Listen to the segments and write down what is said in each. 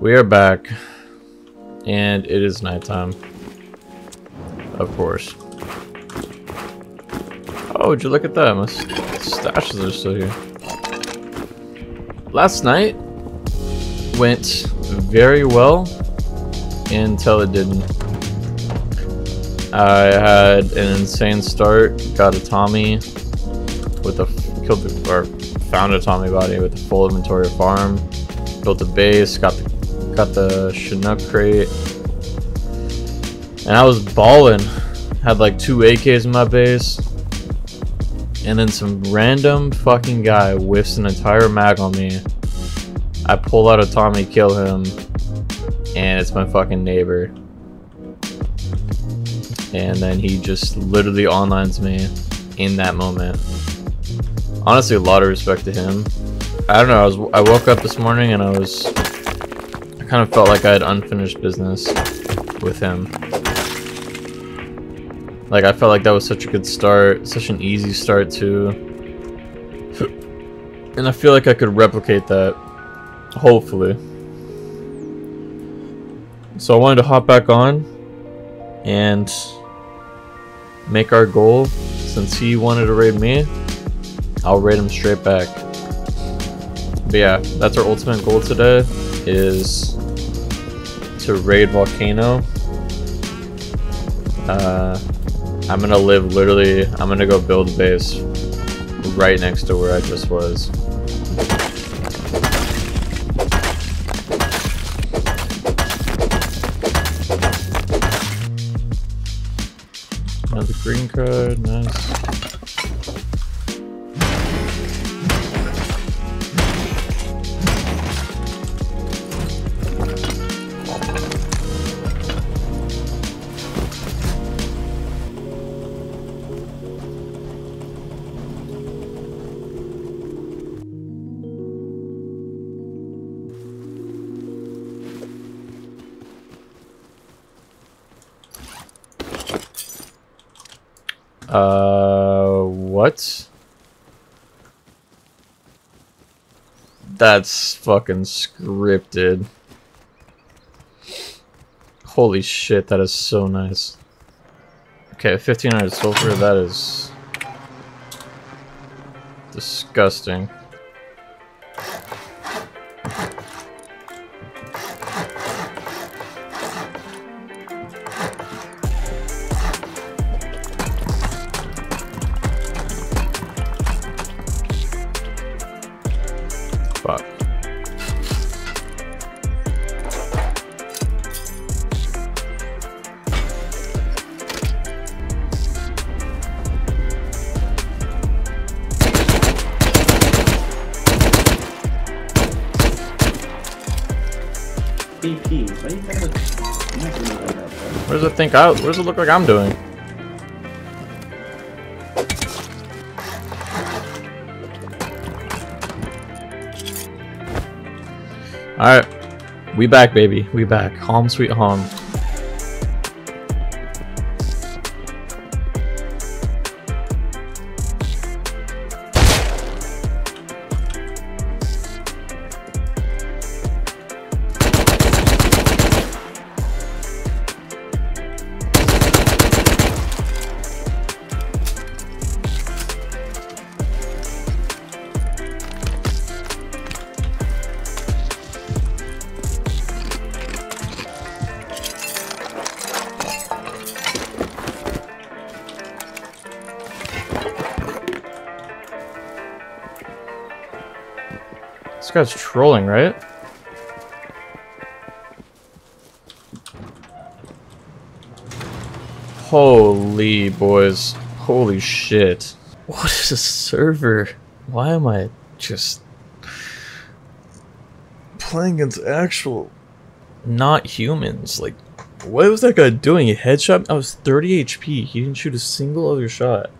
We are back, and it is nighttime. Of course. Oh, would you look at that? My stashes are still here. Last night went very well until it didn't. I had an insane start, got a Tommy with a killed the, or found a Tommy body with a full inventory of farm, built a base, got the got the Chinook crate, and I was balling. Had like two AKs in my base, and then some random fucking guy whiffs an entire mag on me. I pull out a Tommy, kill him, and it's my fucking neighbor. And then he just literally onlines me in that moment. Honestly, a lot of respect to him. I don't know, I was I woke up this morning and I was kind of felt like I had unfinished business with him. Like, I felt like that was such a good start, such an easy start, too. And I feel like I could replicate that, hopefully. So I wanted to hop back on and make our goal. Since he wanted to raid me, I'll raid him straight back. But yeah, that's our ultimate goal today, is to raid Volcano. Uh, I'm gonna live literally, I'm gonna go build a base right next to where I just was. Another green card, nice. That's fucking scripted. Holy shit, that is so nice. Okay, 1500 sulfur, that is disgusting. What does it think I, what does it look like I'm doing? Alright. We back, baby. We back. Home sweet home. This guy's trolling, right? Holy boys. Holy shit. What is a server? Why am I just playing against actual not humans? Like, what was that guy doing? A headshot? I was 30 HP. He didn't shoot a single other shot.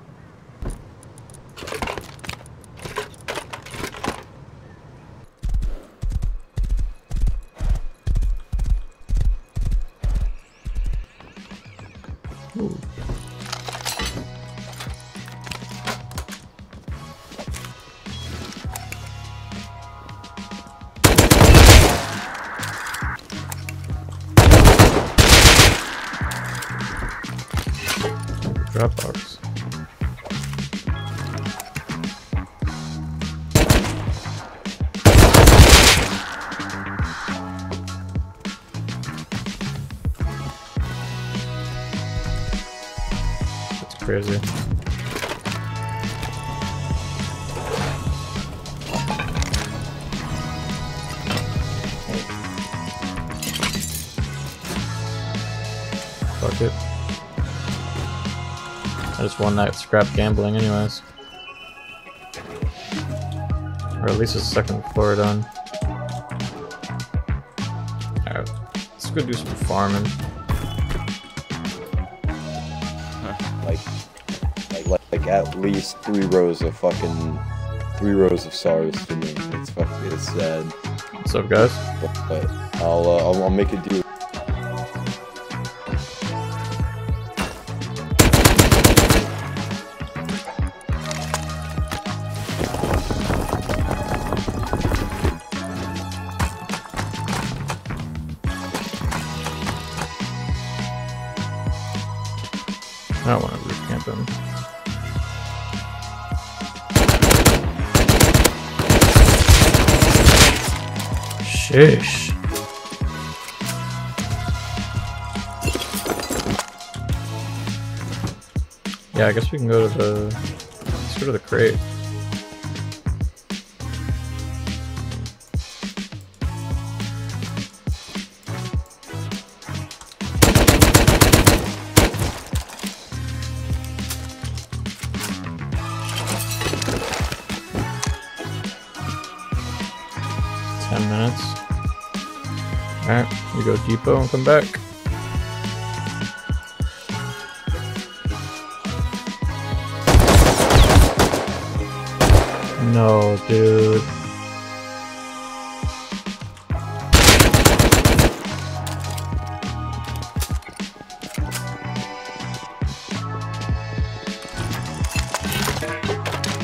Crazy. Fuck it. I just won that scrap gambling anyways. Or at least a second floor done. Alright, let's go do some farming. At least three rows of fucking, three rows of SARS to me. It's fucking, it's sad. What's up guys? But, but I'll, uh, I'll, I'll make a deal. I don't want to roof camp him. Shish. Yeah, I guess we can go to the let's go to the crate. Go depot and come back. No, dude.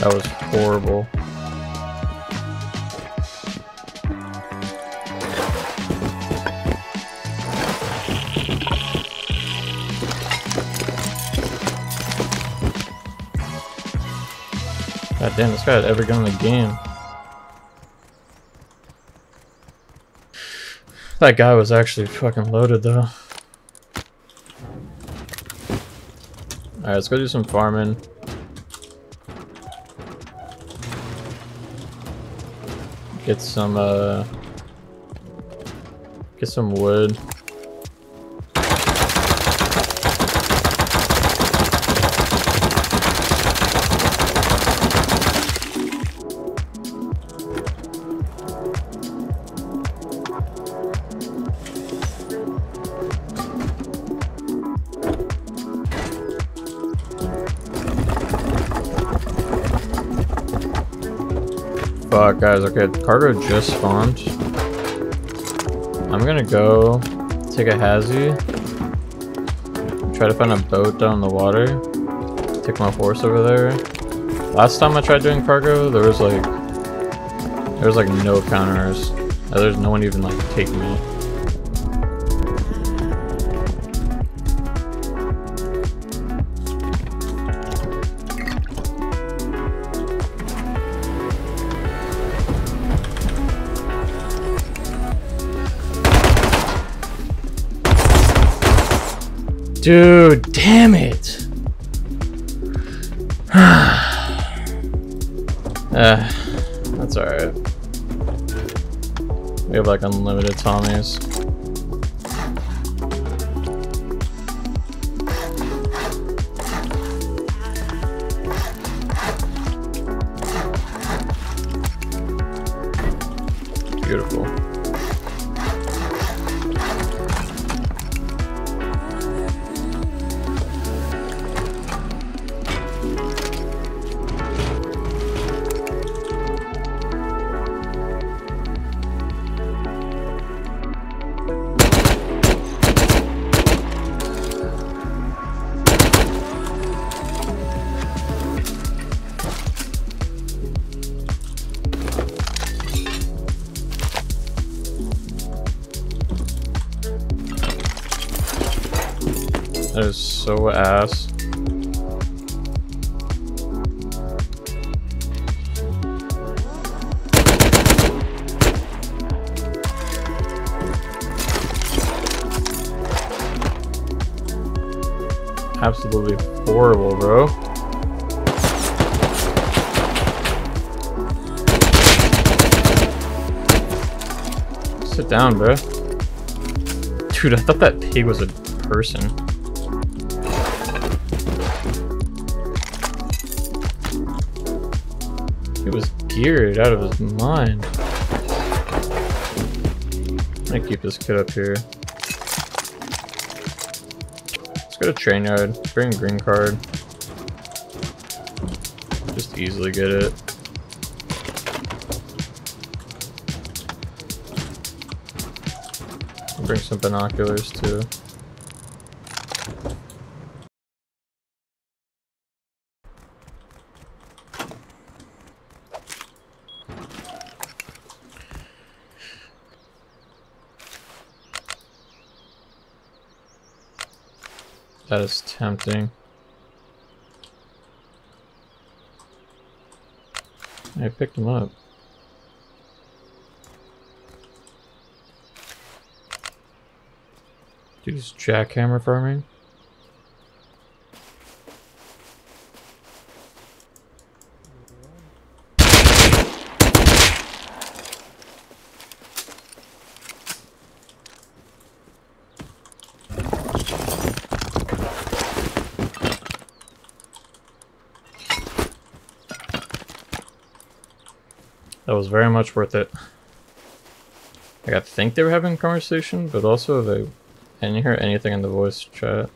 That was horrible. Damn, this guy had every gun in the game. That guy was actually fucking loaded though. Alright, let's go do some farming. Get some, uh... Get some wood. Fuck, guys. Okay, cargo just spawned. I'm gonna go take a hazy. Try to find a boat down in the water. Take my horse over there. Last time I tried doing cargo, there was like there was like no counters. There's no one even like taking me. Dude, damn it. uh, that's alright. We have like unlimited Tommies. ass. Absolutely horrible, bro. Sit down, bro. Dude, I thought that pig was a person. He was geared out of his mind. Gonna keep this kid up here. Let's go to train yard. Bring green card. Just easily get it. Bring some binoculars too. That is tempting. I picked him up. Dude, is jackhammer farming? That was very much worth it. Like, I think they were having a conversation, but also they didn't hear anything in the voice chat.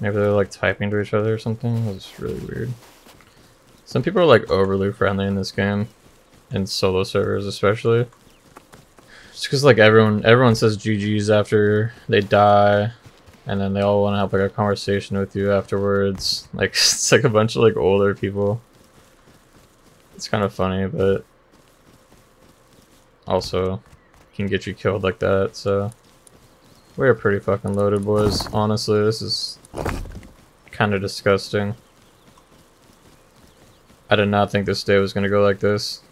Maybe they're like typing to each other or something. It was really weird. Some people are like overly friendly in this game. In solo servers especially. Just because like everyone everyone says GG's after they die. And then they all want to have like a conversation with you afterwards. Like it's like a bunch of like older people. It's kind of funny, but also can get you killed like that, so we're pretty fucking loaded, boys. Honestly, this is kind of disgusting. I did not think this day was going to go like this.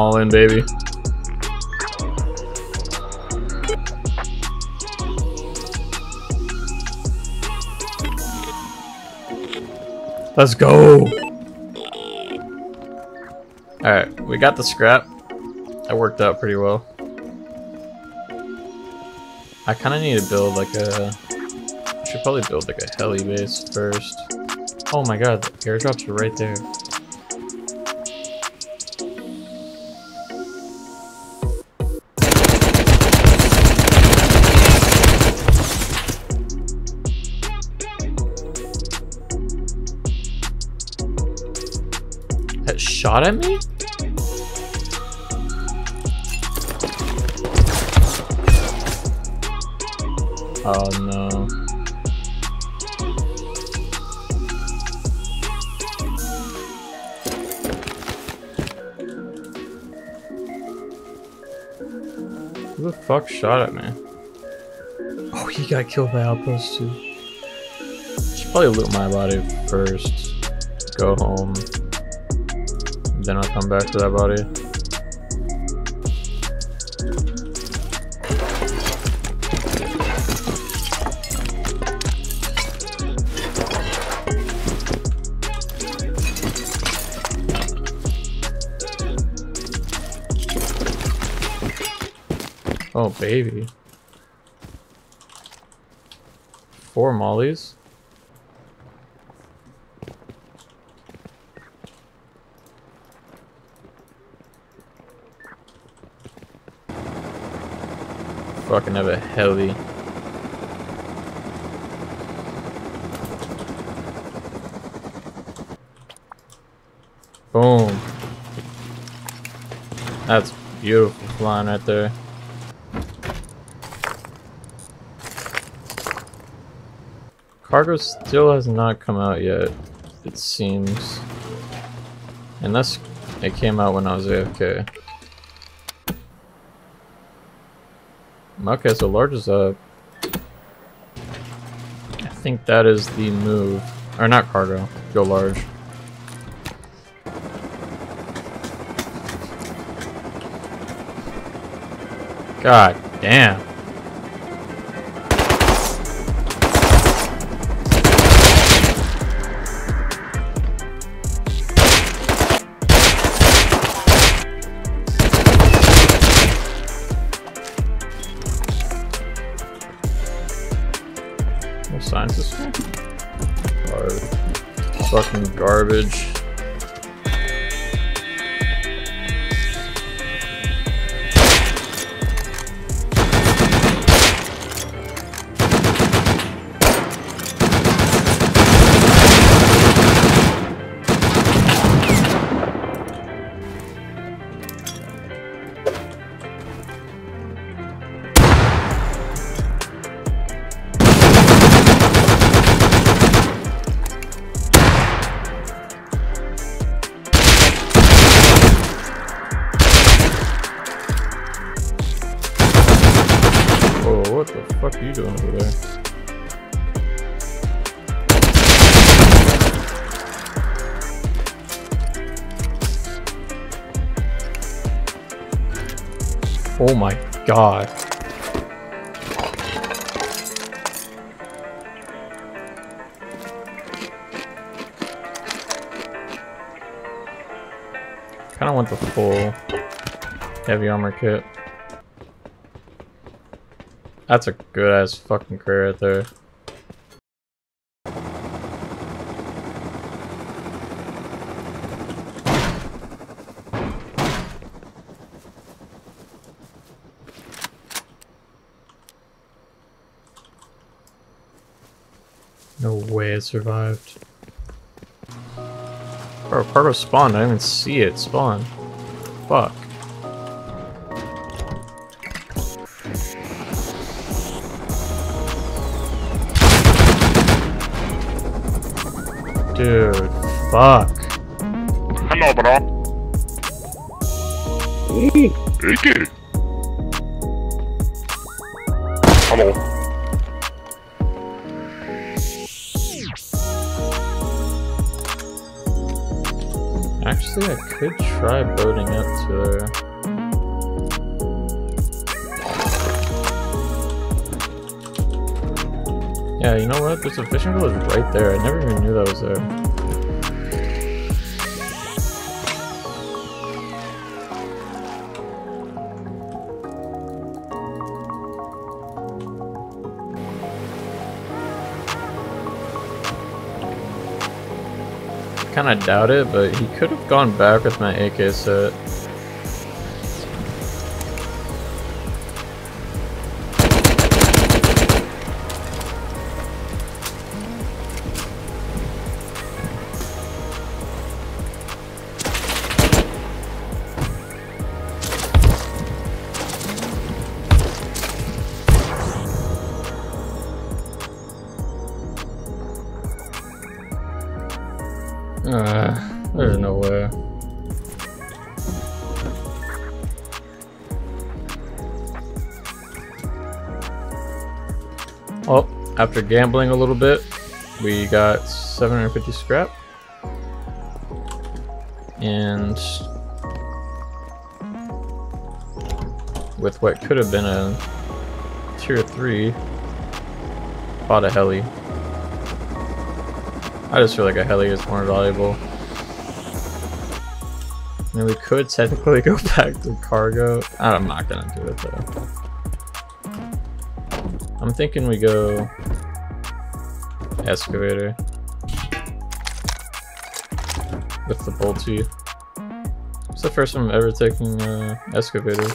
All in, baby. Let's go! Alright, we got the scrap. That worked out pretty well. I kind of need to build like a... should probably build like a heli base first. Oh my god, the airdrops are right there. Shot at me? Oh no. Who the fuck shot at me? Oh, he got killed by outpost too. Should probably loot my body first. Go home. Then I'll come back to that body. Oh, baby. Four mollies? Fucking have a heli. Boom. That's beautiful flying right there. Cargo still has not come out yet. It seems. Unless it came out when I was AFK. Okay, so large is up. I think that is the move. Or not cargo. Go large. God damn. Signs this fucking garbage. God. Kinda want the full heavy armor kit. That's a good ass fucking career right there. No way it survived. Bro, cargo spawned. I didn't even see it spawn. Fuck. Dude, fuck. Hello, bro. Ooh, AK. Actually, I could try boating up to there. Yeah, you know what? There's a fishing village right there. I never even knew that was there. Kind of doubt it, but he could have gone back with my AK set. After gambling a little bit, we got 750 scrap. And with what could have been a tier 3, bought a heli. I just feel like a heli is more valuable. I mean, we could technically go back to cargo. I'm not gonna do it though. I'm thinking we go excavator with the bolty. It's the first time I'm ever taking uh, excavator.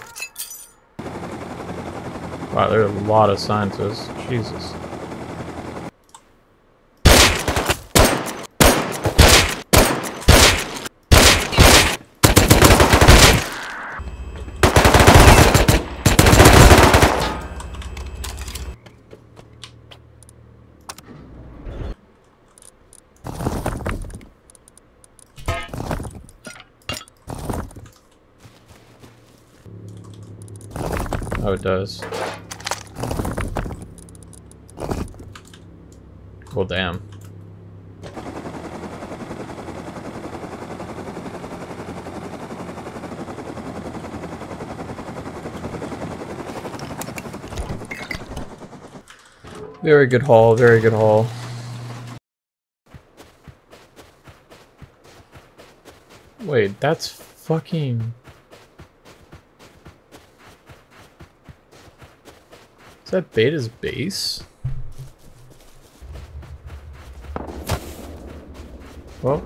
Wow, there are a lot of scientists. Jesus. Oh, it does. Well, damn. Very good haul, very good haul. Wait, that's fucking... that Beta's base? Well.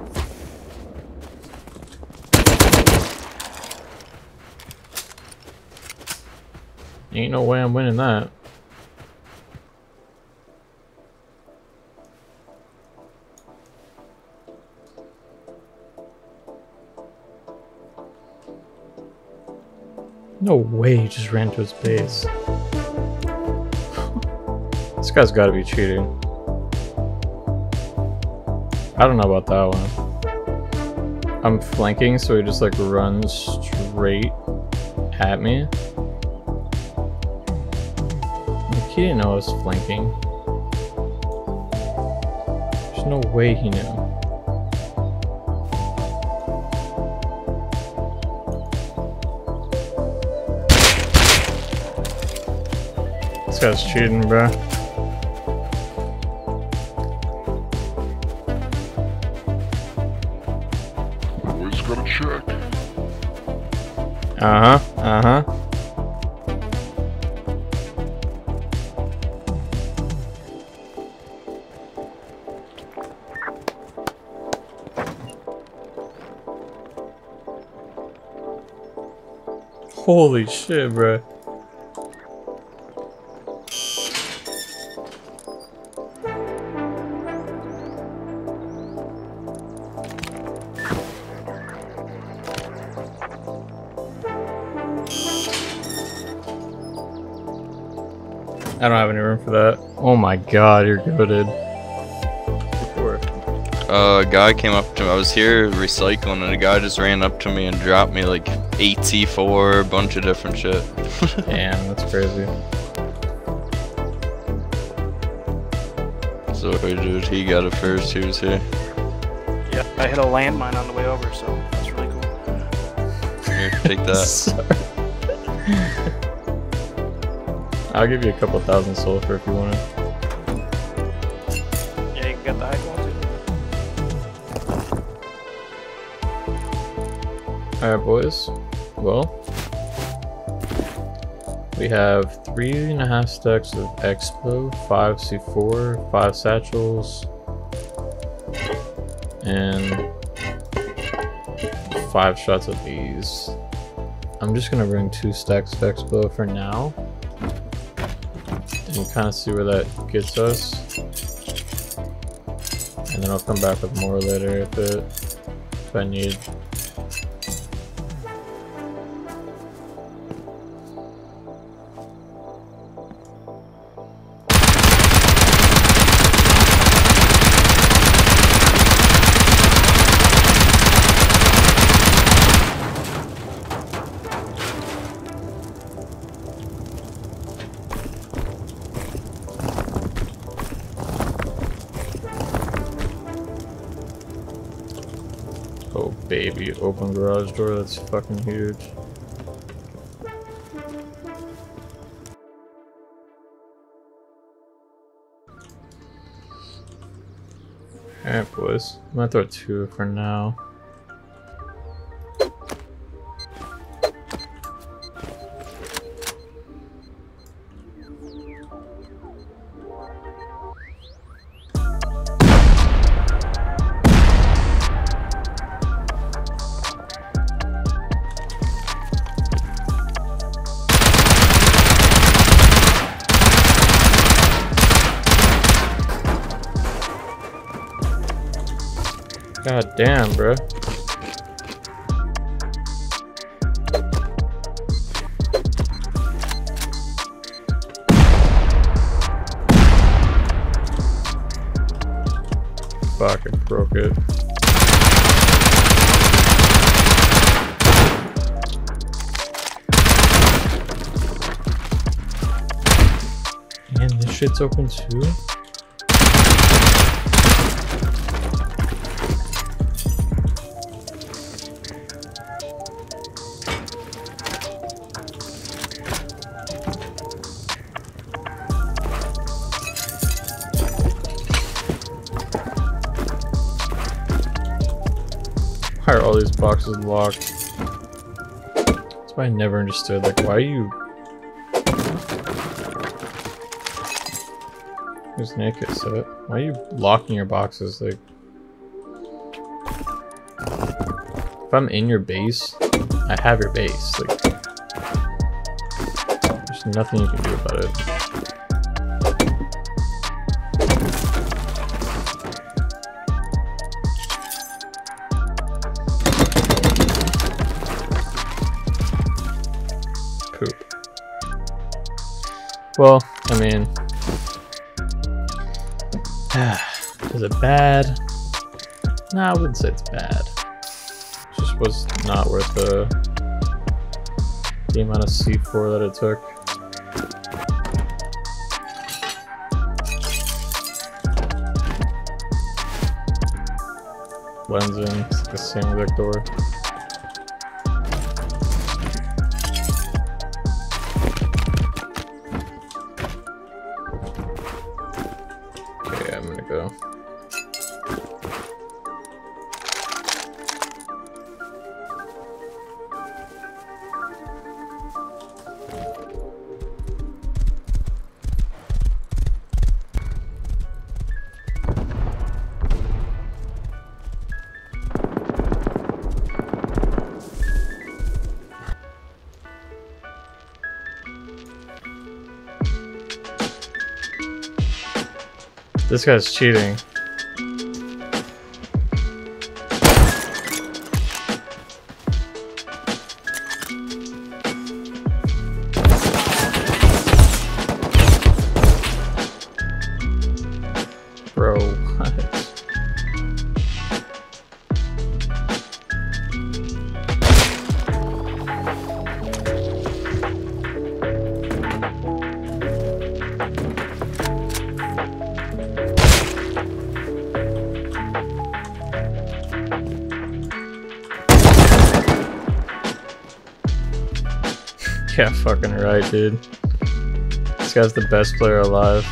Ain't no way I'm winning that. No way he just ran to his base. This guy's gotta be cheating. I don't know about that one. I'm flanking, so he just like runs straight at me. Like, he didn't know I was flanking. There's no way he knew. This guy's cheating, bro. Uh huh. Uh huh. Holy shit, bro. For that. Oh my god, you're goaded. Uh, a guy came up to me. I was here recycling, and a guy just ran up to me and dropped me like AT4, a bunch of different shit. Damn, that's crazy. Sorry, dude. He got it first. He was here. Yeah, I hit a landmine on the way over, so that's really cool. Here, take that. I'll give you a couple thousand sulfur if you want it. Yeah, you can get the high quality. Alright, boys. Well, we have three and a half stacks of Expo, five C4, five satchels, and five shots of these. I'm just gonna bring two stacks of Expo for now, and kind of see where that gets us. And then I'll come back with more later if it if I need. Garage door, that's fucking huge. Alright boys, I'm gonna throw two for now. Shit's open too? Why are all these boxes locked? That's why I never understood. Like, why are you Who's naked, so why are you locking your boxes? Like, if I'm in your base, I have your base. Like, there's nothing you can do about it. Well, I mean, it bad? No, I wouldn't say it's bad. It just was not worth the the amount of C4 that it took. Blends in, it's the same exact door. This guy's cheating. Yeah, fucking right, dude. This guy's the best player alive.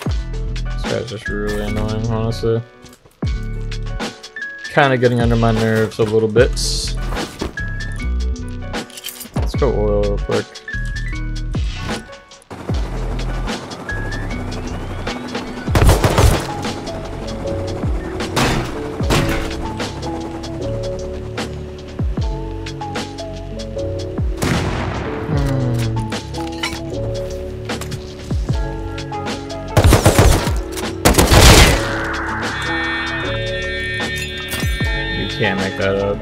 This guy's just really annoying, honestly. Kind of getting under my nerves a little bit. Can't make that up.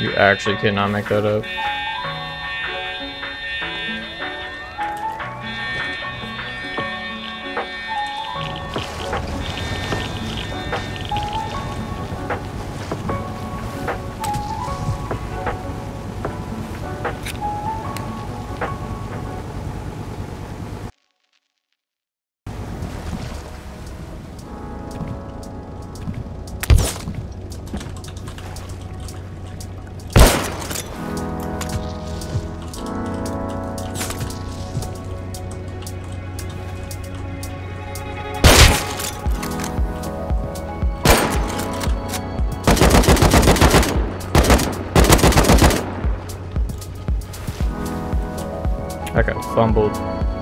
You actually cannot make that up. I got fumbled.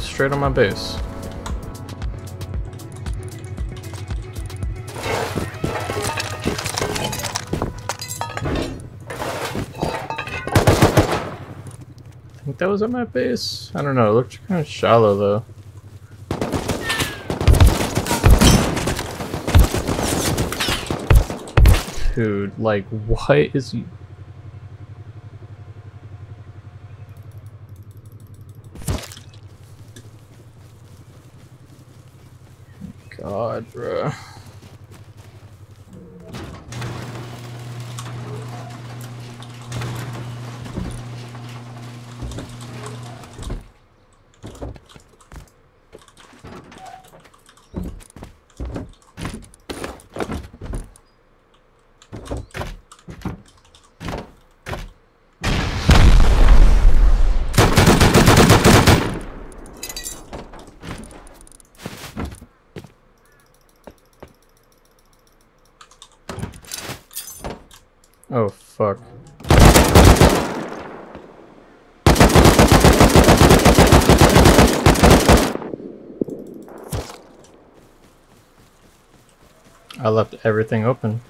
Was straight on my base. I think that was at my base. I don't know. It looked kind of shallow though. Dude, like, what is he? God, bro. Oh, fuck. I left everything open.